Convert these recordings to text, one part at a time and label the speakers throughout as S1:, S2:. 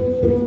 S1: Thank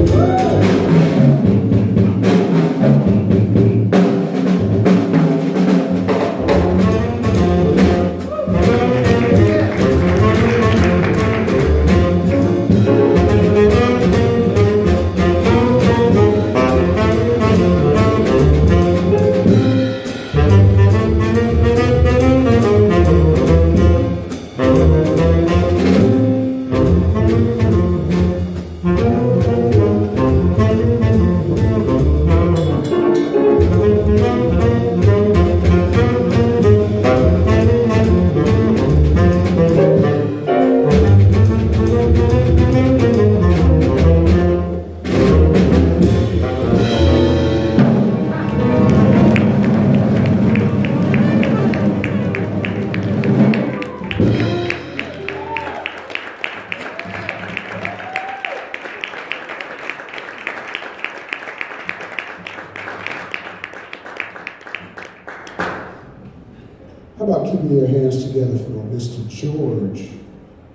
S1: Woo!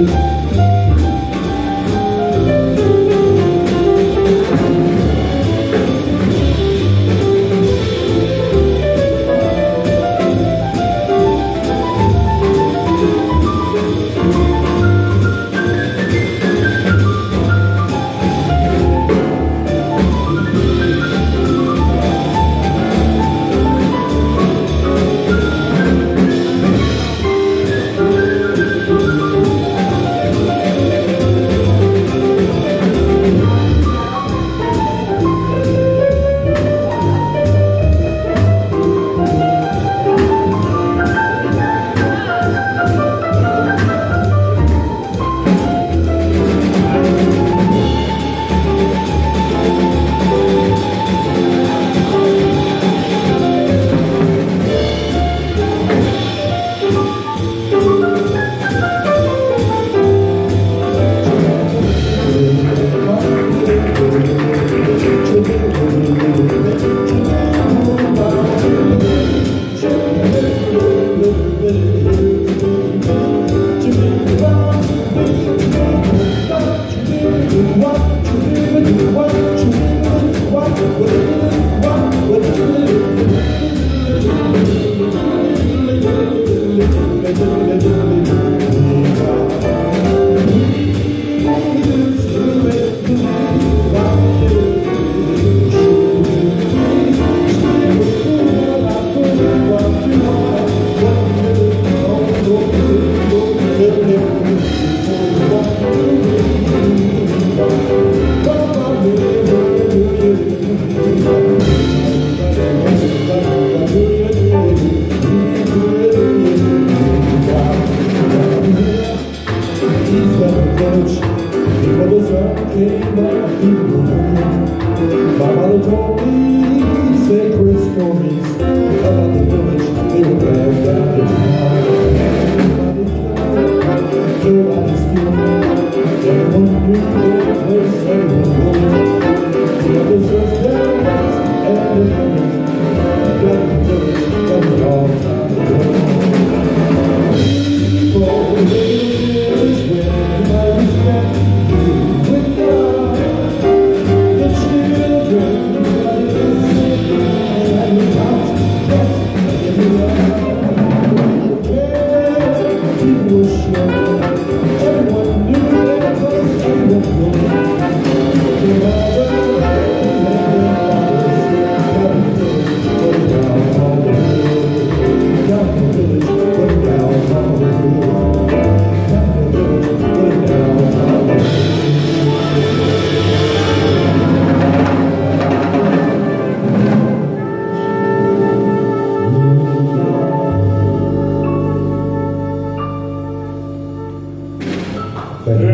S2: you.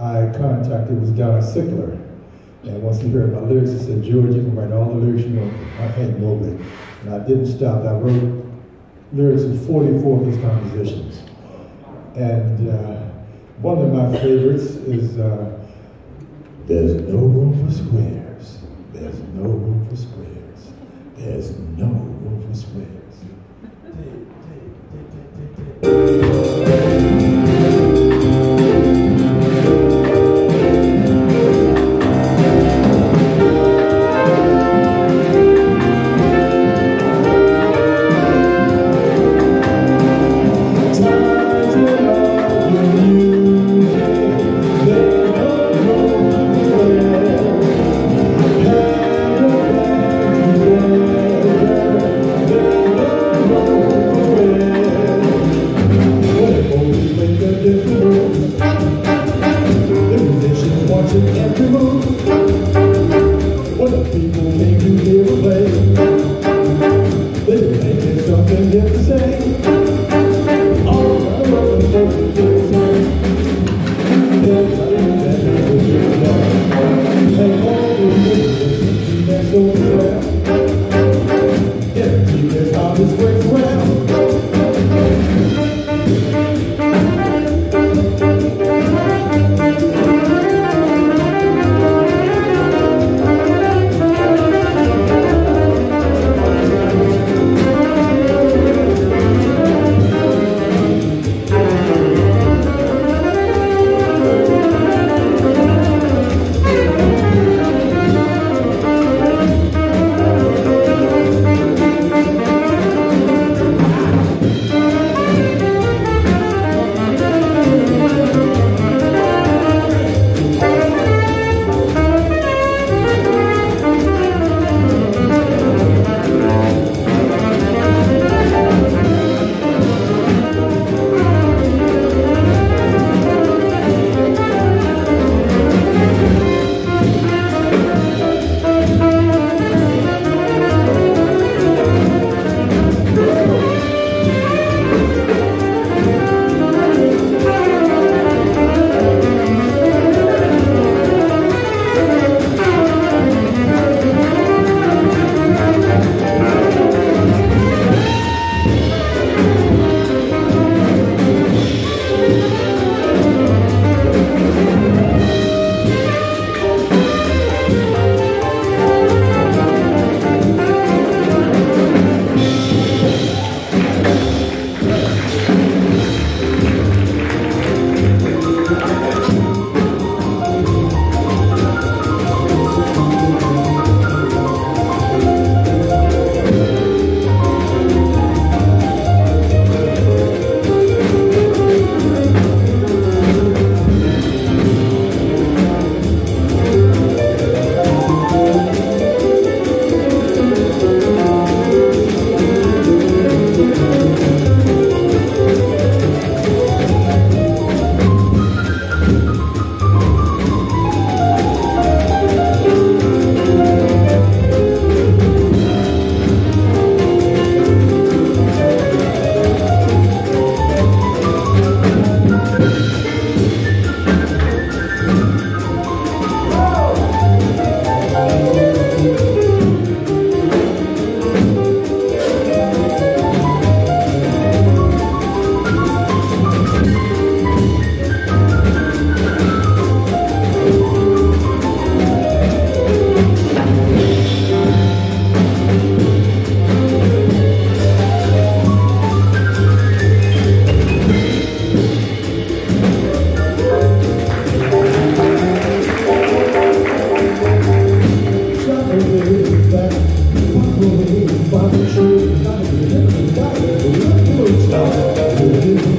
S2: I contacted, was Don Sickler. And once he heard my lyrics, he said, George, you can write all the lyrics you want. I Hank Mobley. And I didn't stop. I wrote lyrics in 44 of his compositions. And uh, one of my favorites is uh, There's no room for squares. There's no room for squares. There's no room for squares.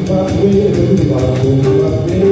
S2: Uma vez, uma vez, uma vez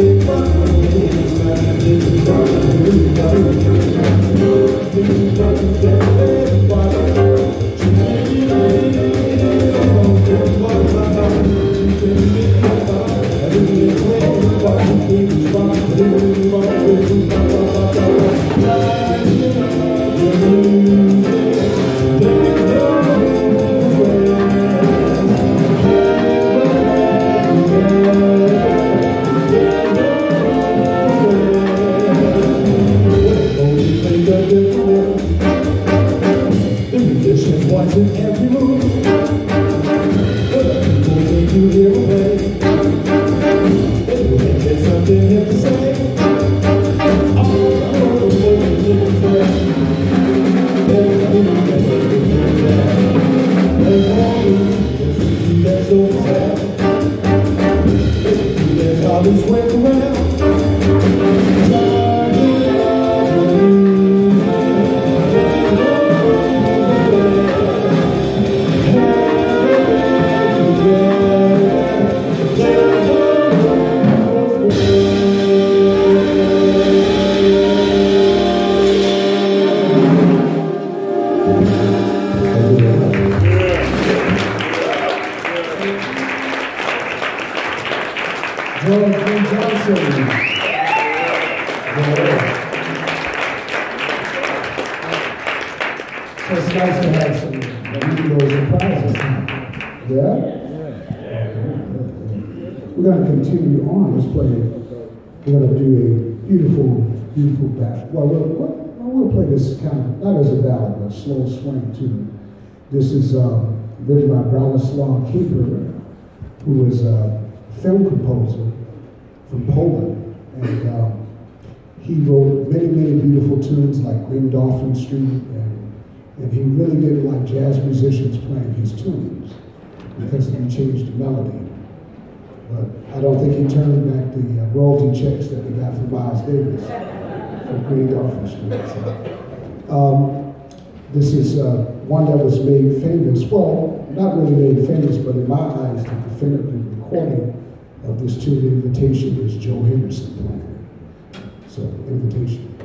S1: This playing. We're gonna do a beautiful, beautiful ball. Well, we're gonna play this kind of, not as a ballad, but a slow swing tune. This is uh, written by Bronislau Kaper, who is a film composer from Poland. And um, he wrote many, many beautiful tunes like Green Dolphin Street, and, and he really didn't like jazz musicians playing his tunes because he changed the melody. But I don't think he turned back the uh, royalty checks that he got from Miles Davis from Green Dolphin Street. So, um, this is uh, one that was made famous, well, not really made famous, but in my eyes, the definitive recording of this tune, Invitation, is Joe Henderson playing. it. So, Invitation.